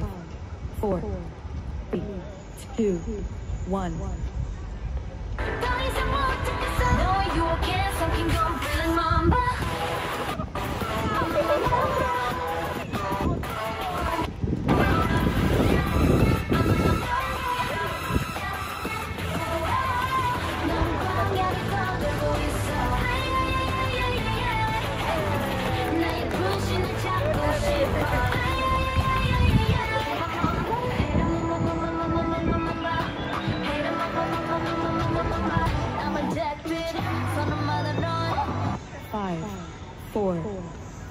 five, four, three, two, one. No, you can't go, feeling.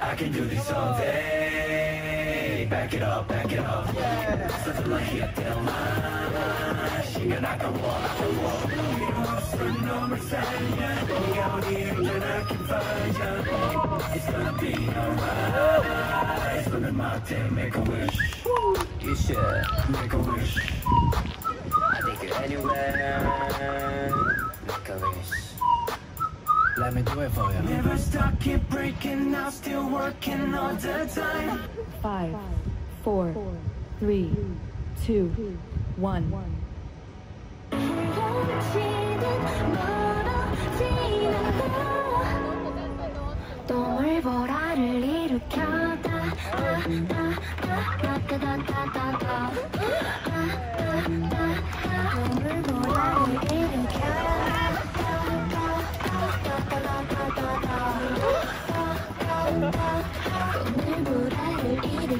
I can do this all day. Back it up, back it up. Something like here till my 시간 아까워, 아까워. 미루었을 놈을 살려. 네가 어디를 I can find you. It's gonna be alright. 손을 막대, make a wish. You should make a wish. I take you anywhere. Make a wish. Let me do it for you. Never stop, keep breaking out, still working all the time. Five, four, three, two, one. 똥을 보라를 일으켜다 똥을 보라를 일으켜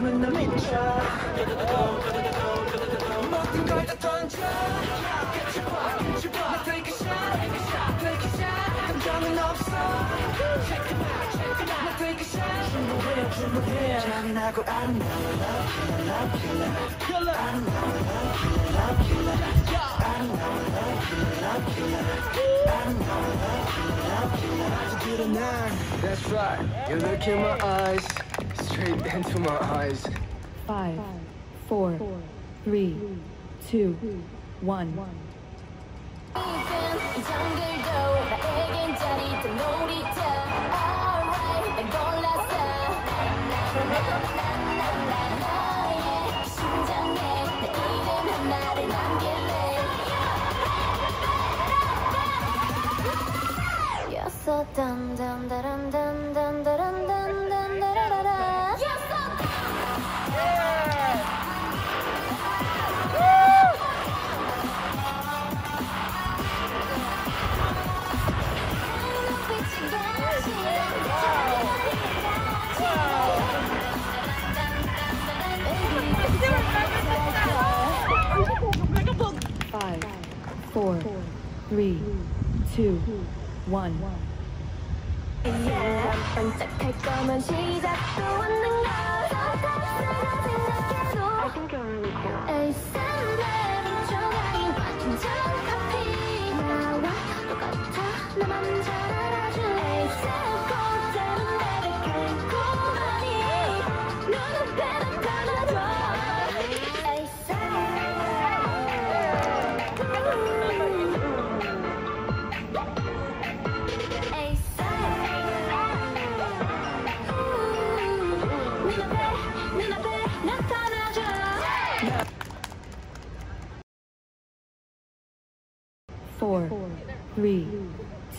살펴 관심은 너 미쳐 모든 걸다 던져 끝이 봐 끝이 봐 Take a shot Take a shot 감정은 없어 Check it out Check it out Take a shot 충분해 충분해 잔인하고 아름다워 Love killer Love killer Killer 아름다워 Love killer Love killer 아름다워 Love killer Love killer 아름다워 Love killer Love killer 아주 드러난 That's right. You look in my eyes, straight eyes. Five, four, three, two, one. 3, 2, 1 반짝할 거면 시작도 에이스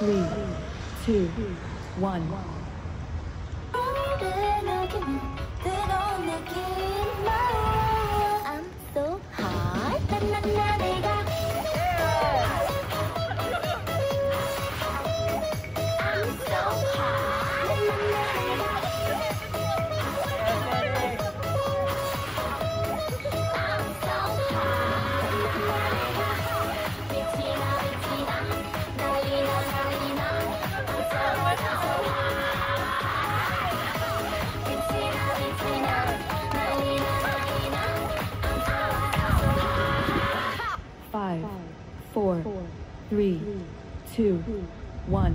three, two, one. two, one.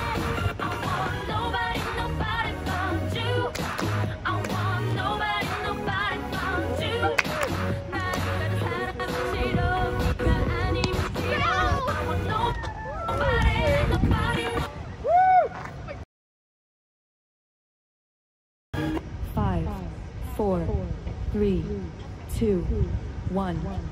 one.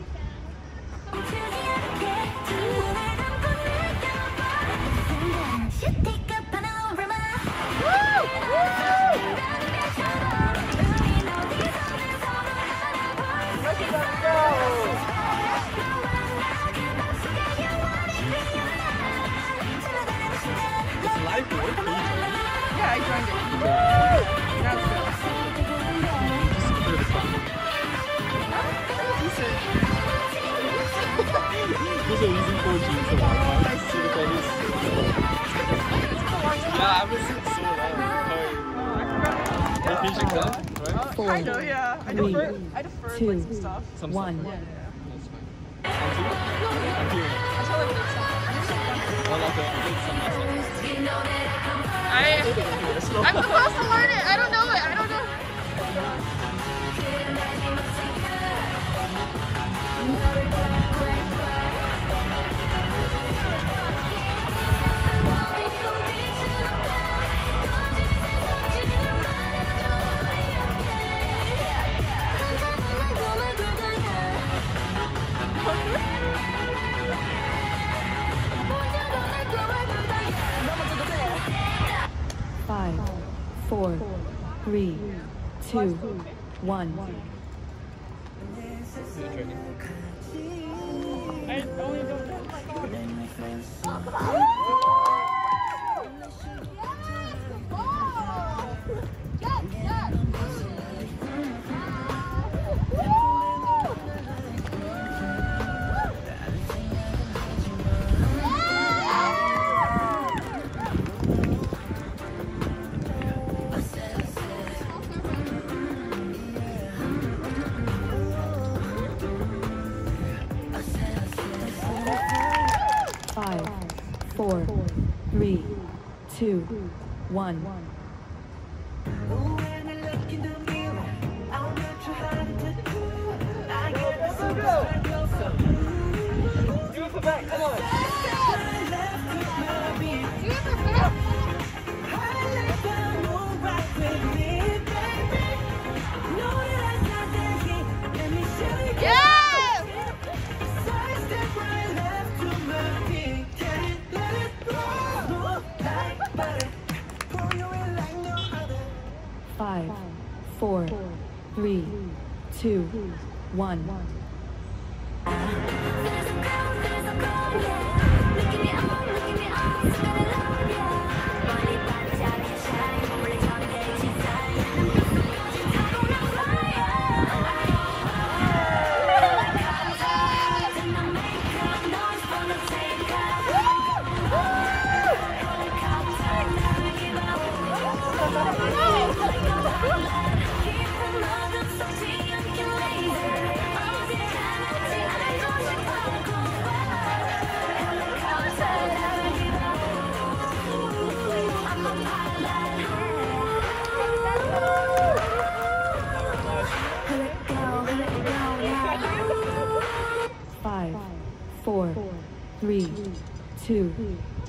two, one. Don't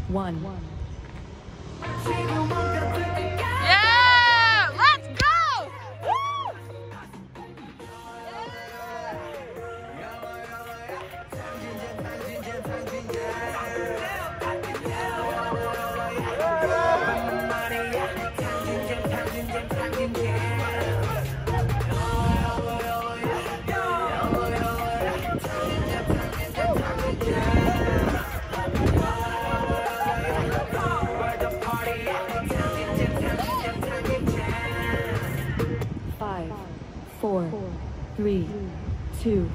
one. one. two.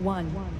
one. one.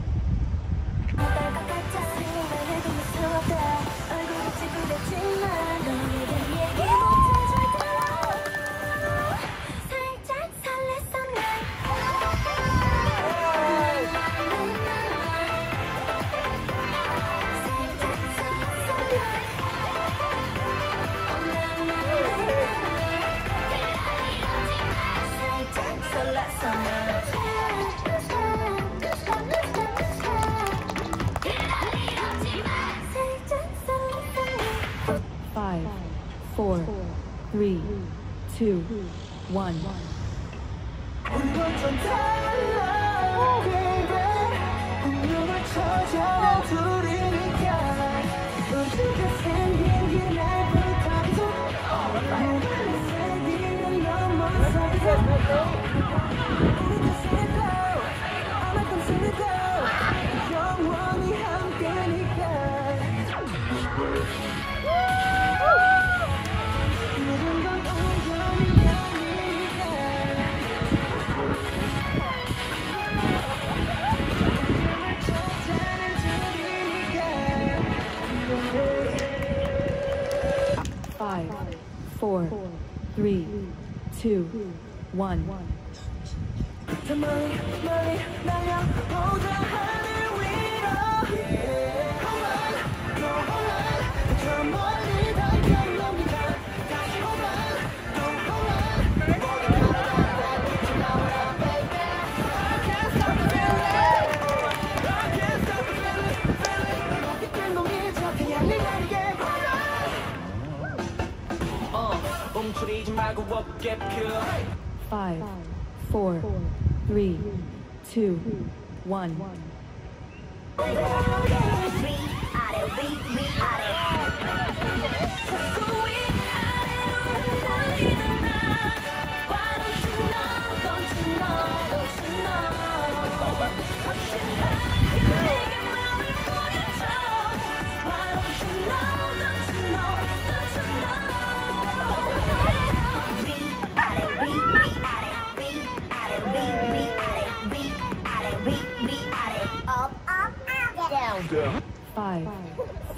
One.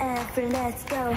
effort, let's go.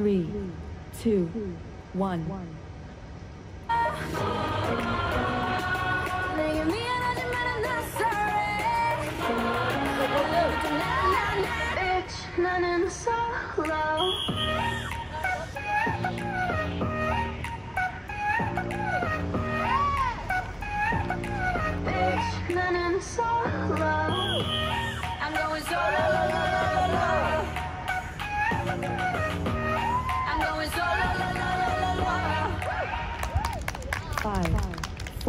three, two, one. Bitch, none in solo.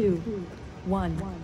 Two, one.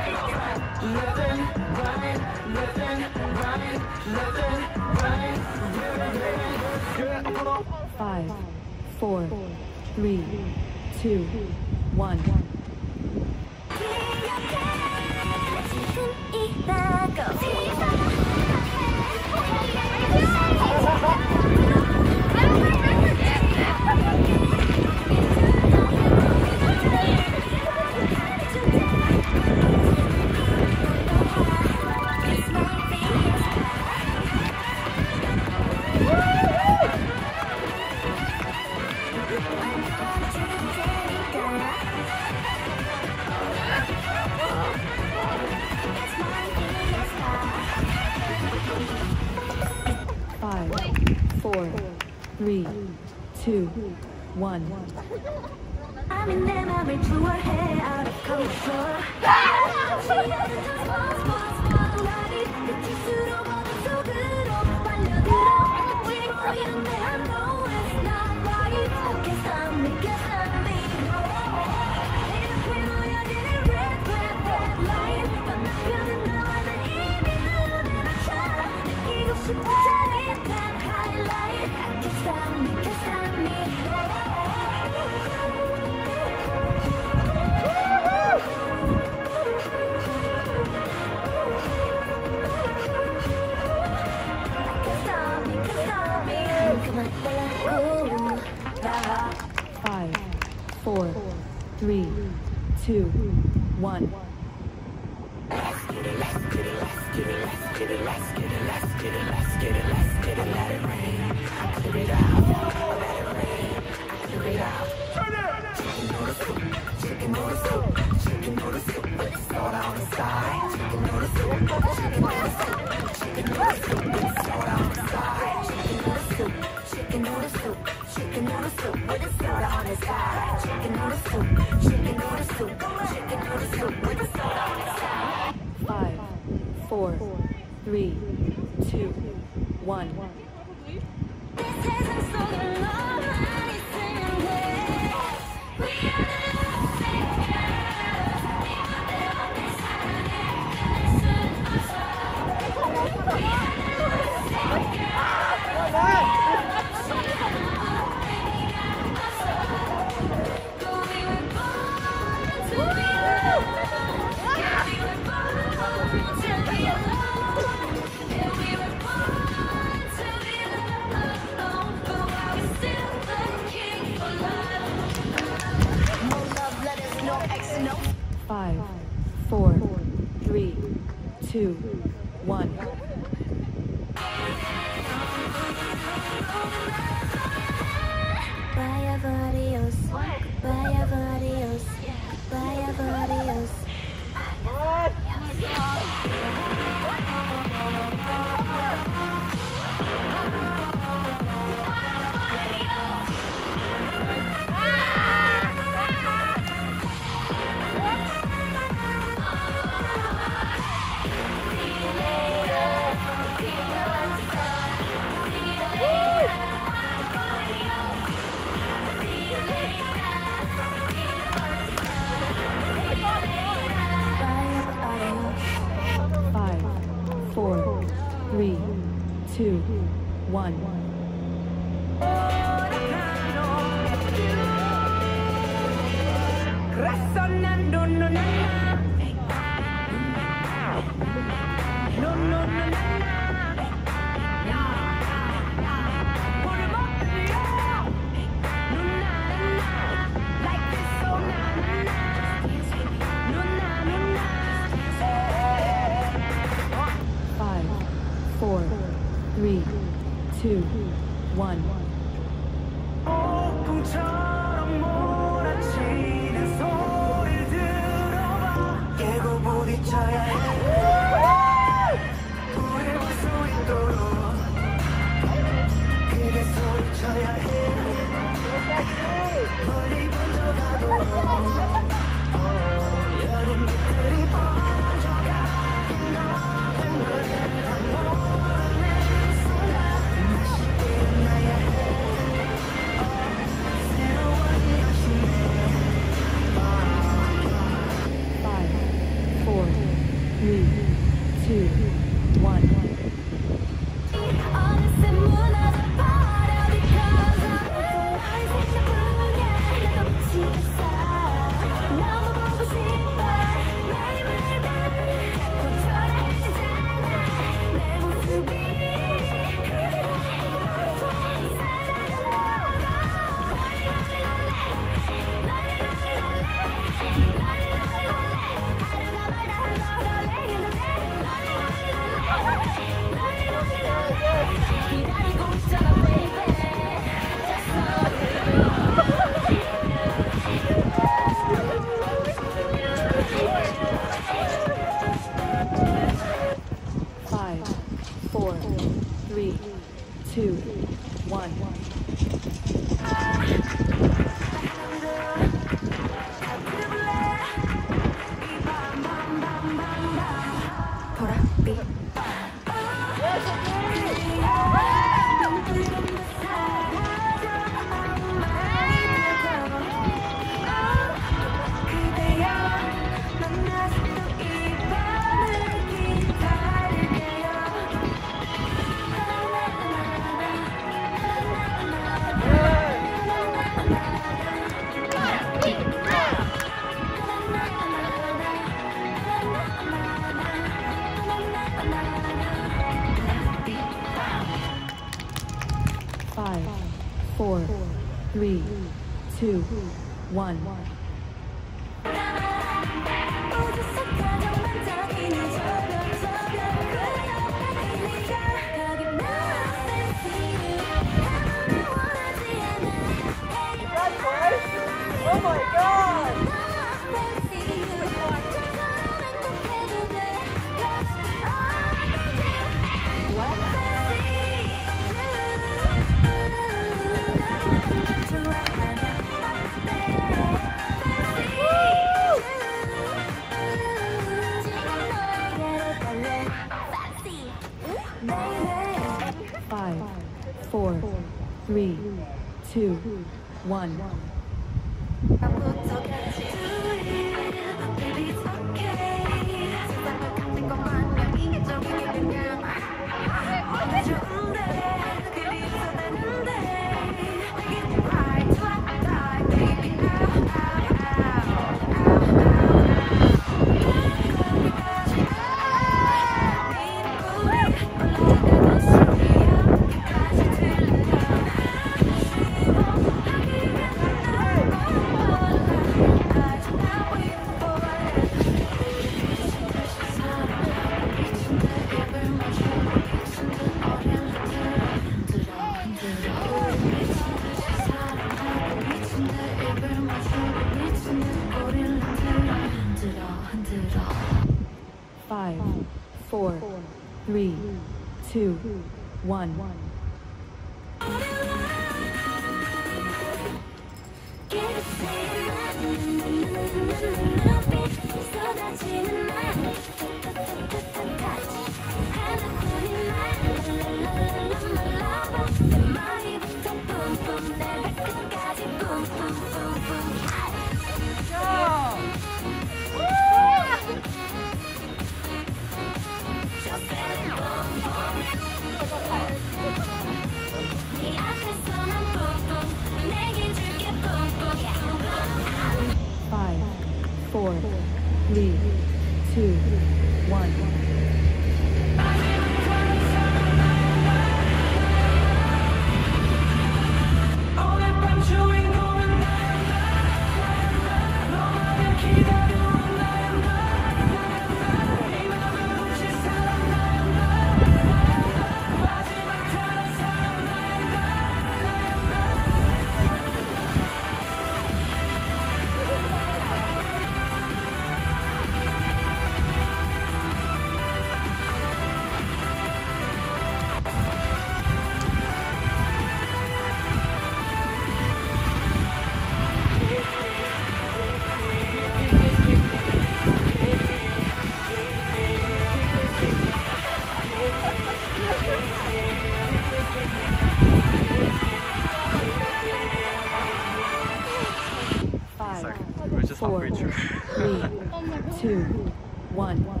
one.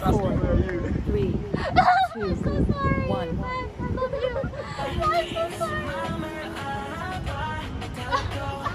four, three, two, so one. I'm so sorry.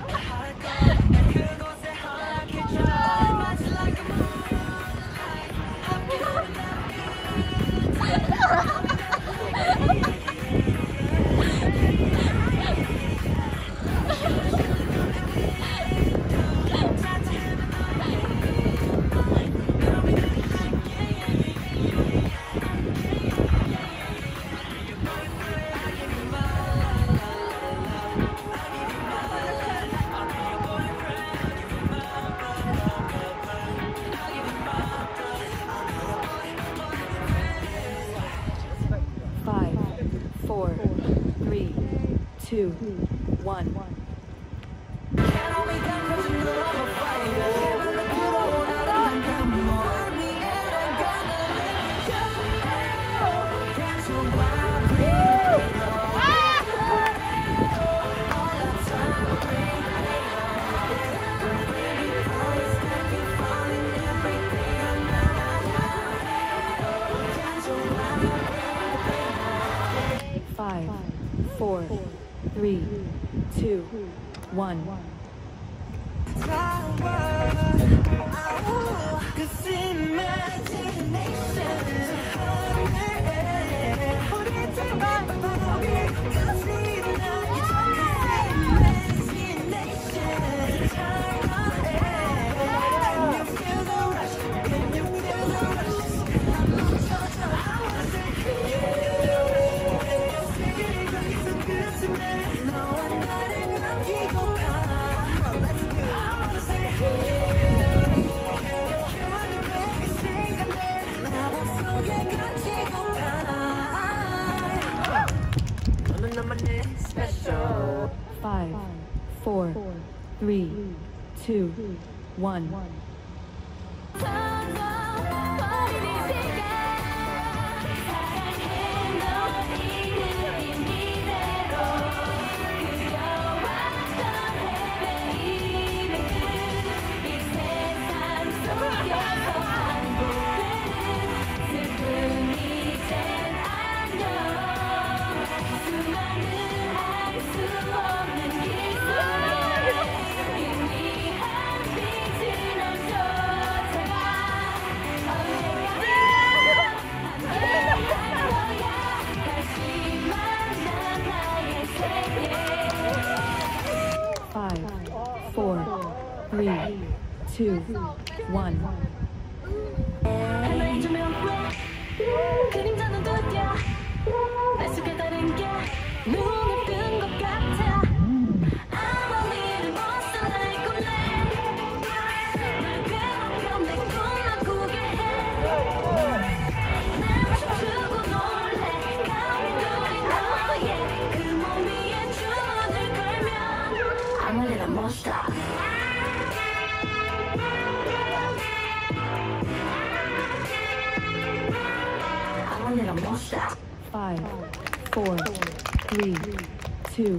one.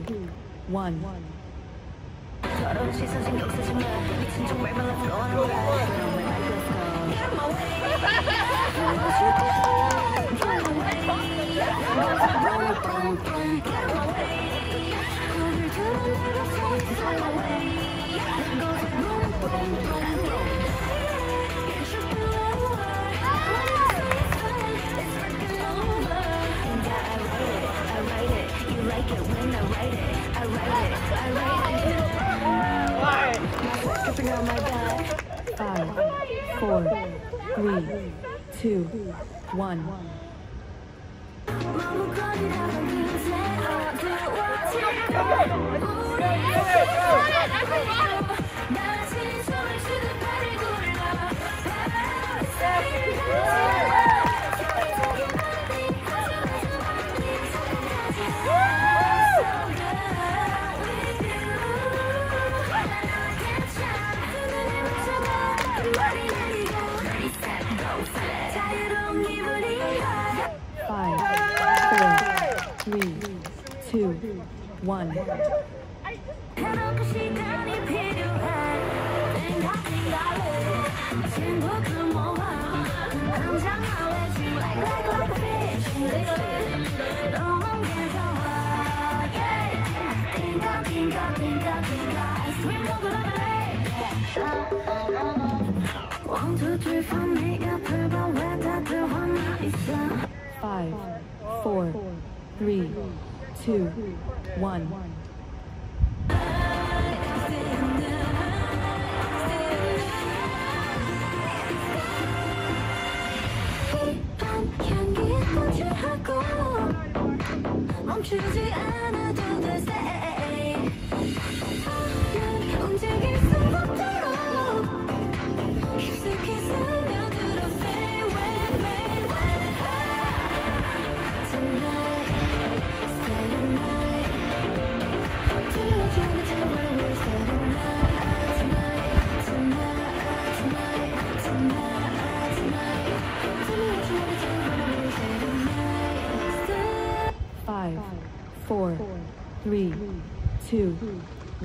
Two, one.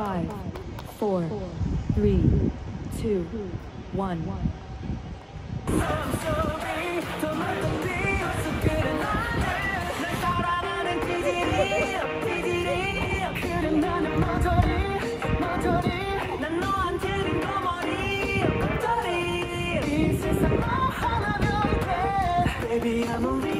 five, four, three, two, one. Baby, I'm a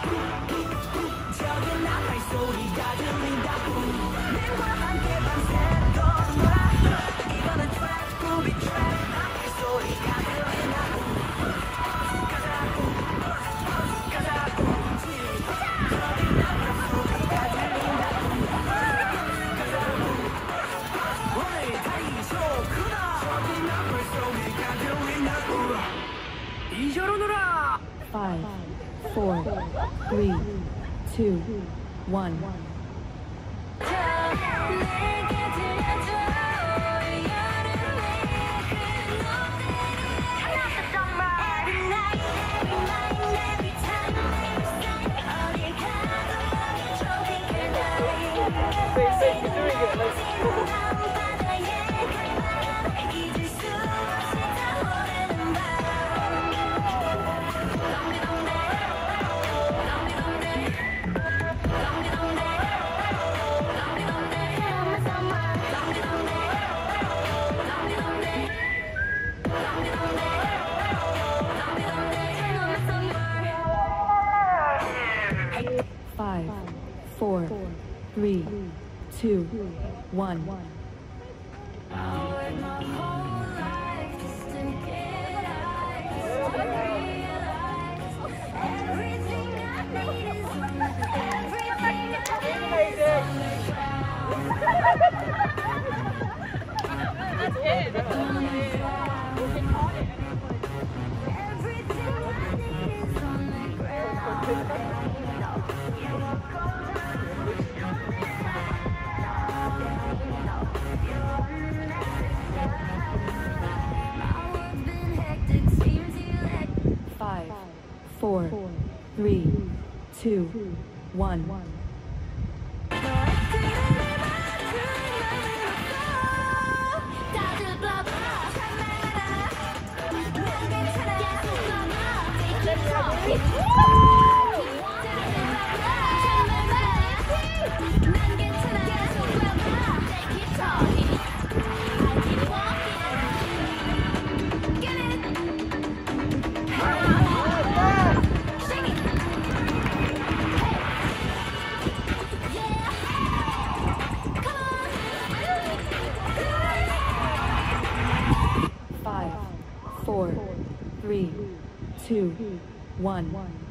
two, one.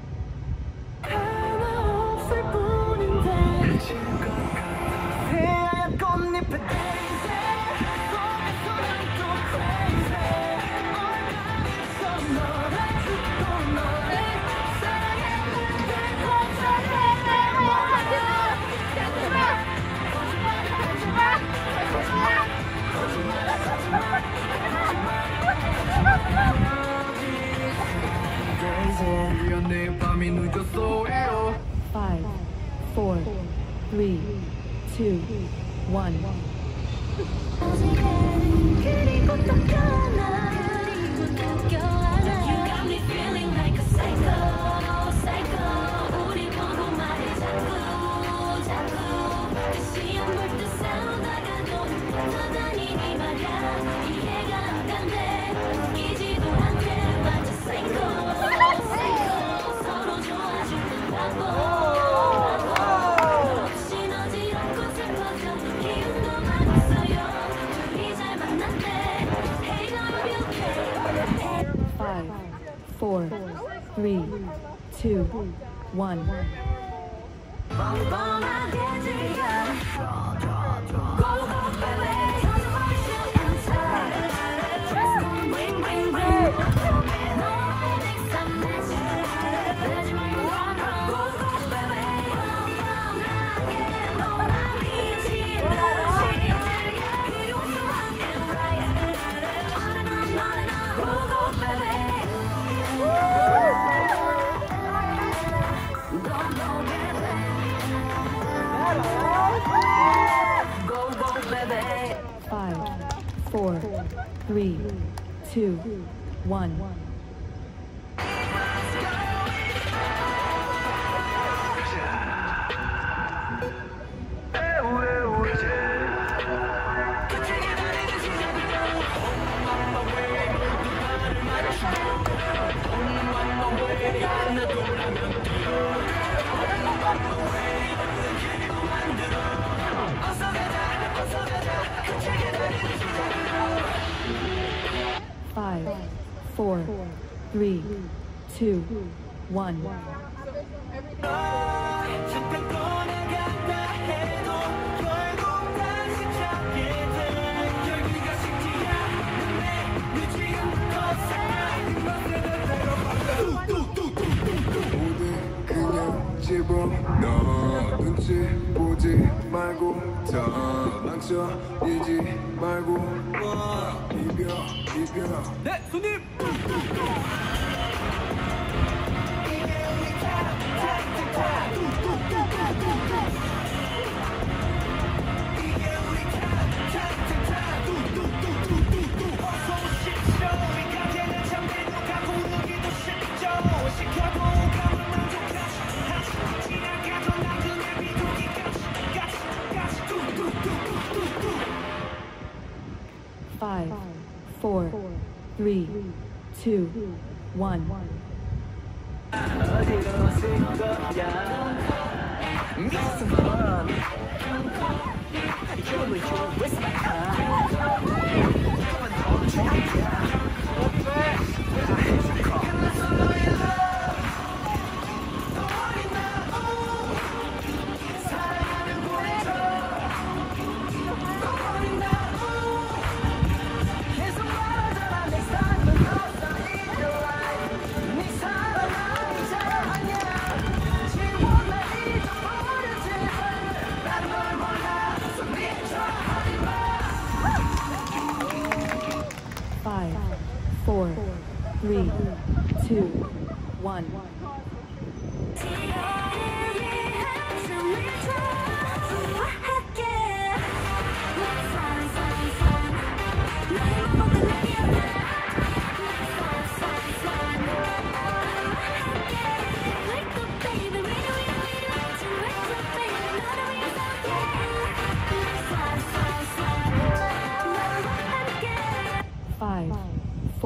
내네 손님.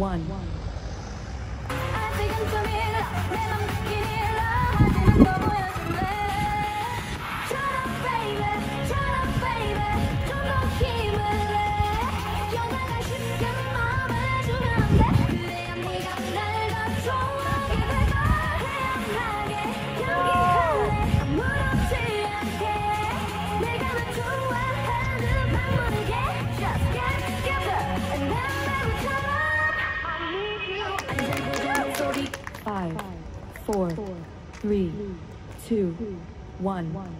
one. two, one.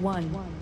one.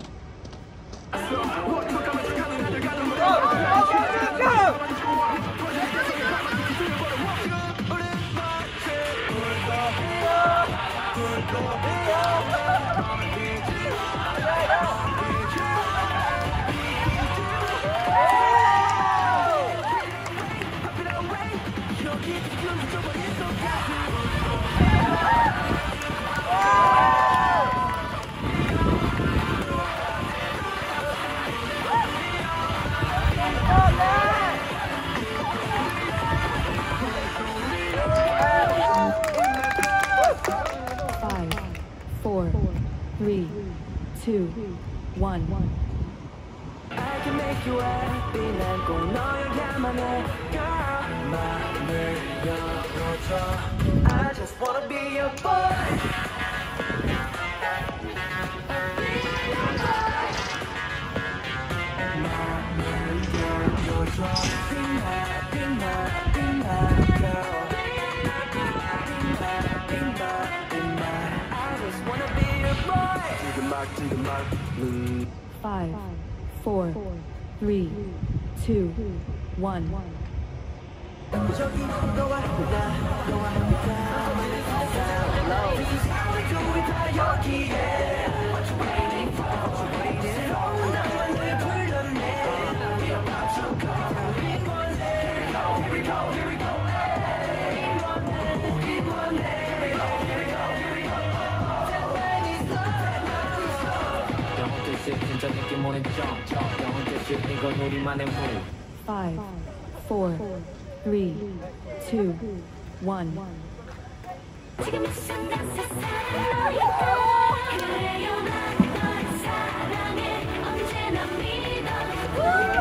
영혼은 점 영혼 뜻이 이건 우리만의 무 Five, four, three, two, one. 지금 이 순간 세상을 잊고 그래요 난 너를 사랑해 언제나 믿어 꿈도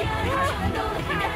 열정도 다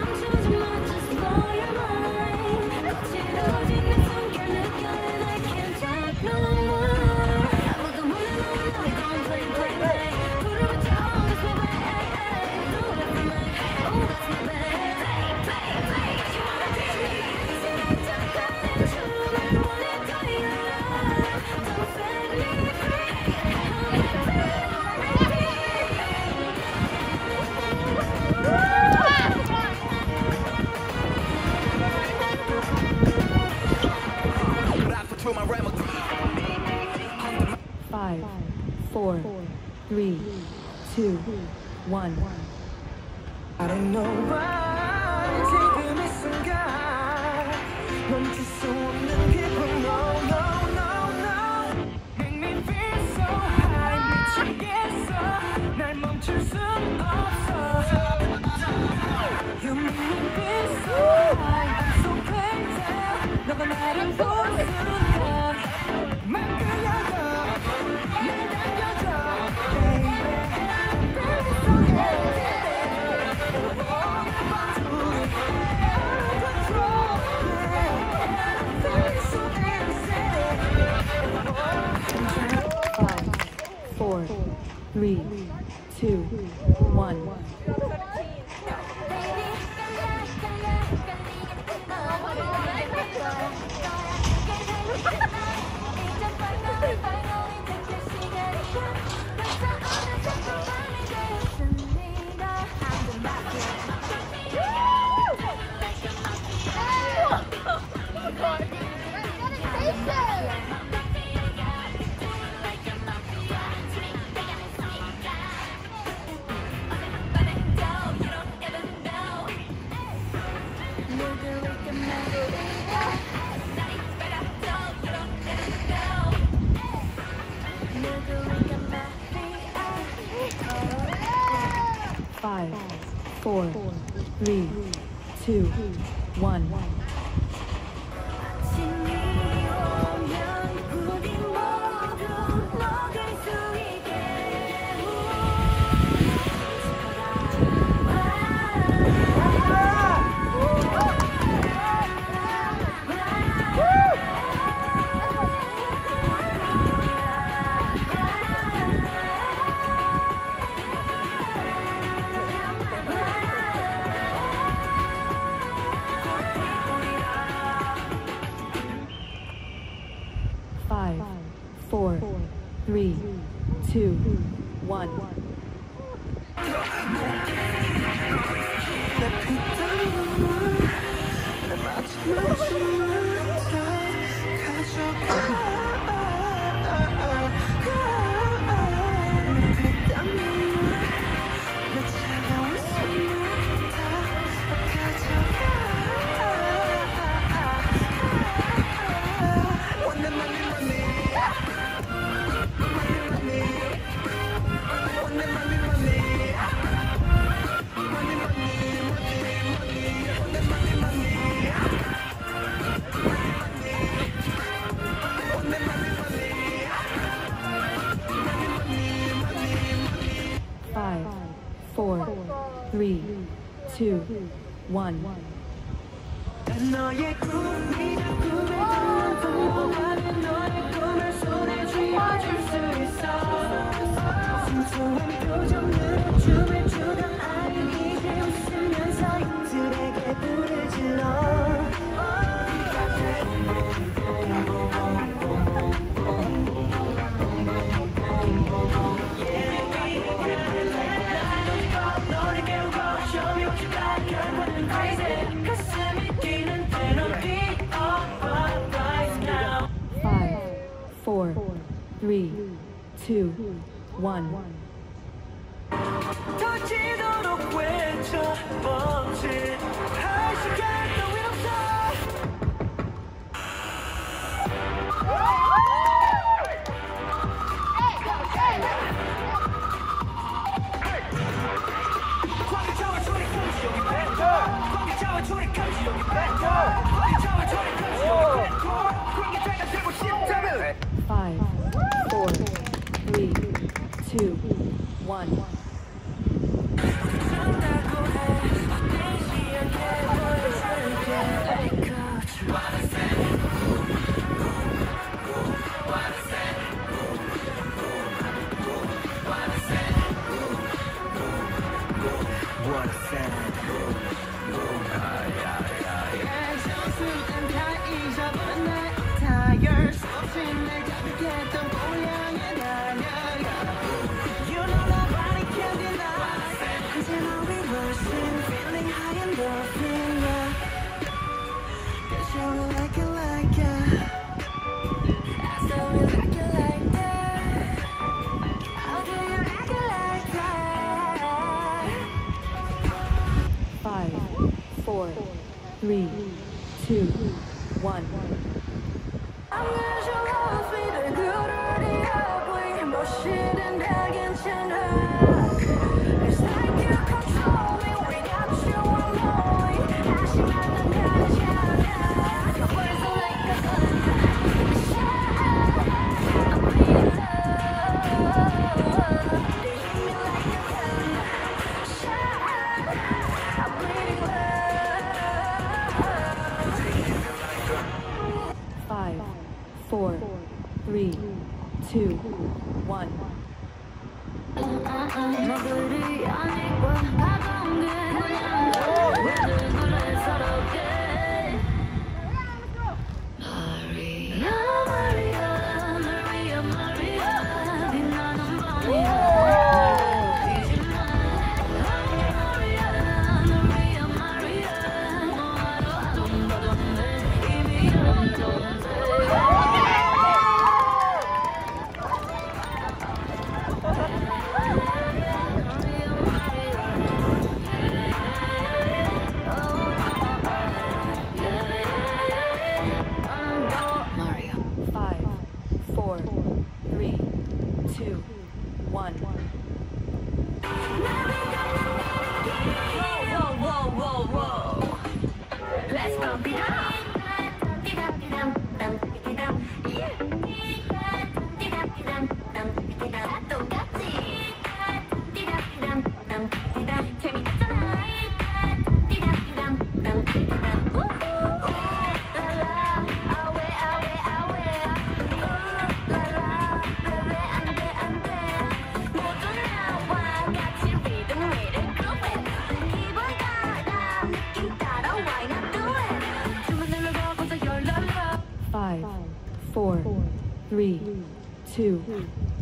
Let's go it.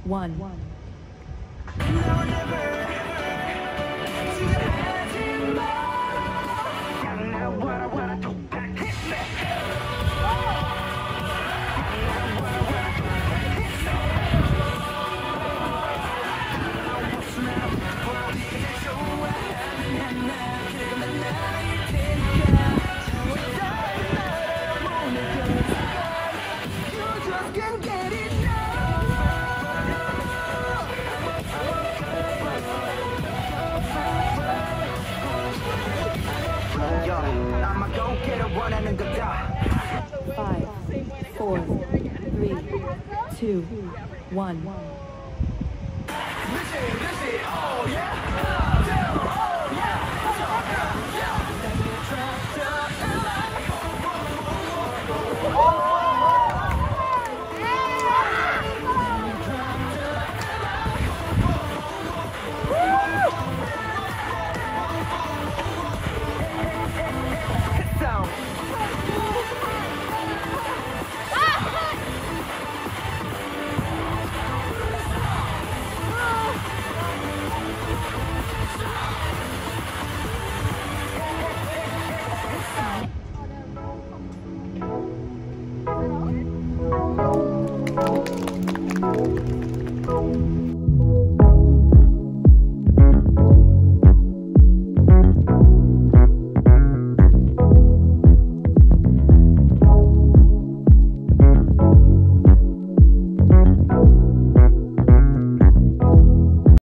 One.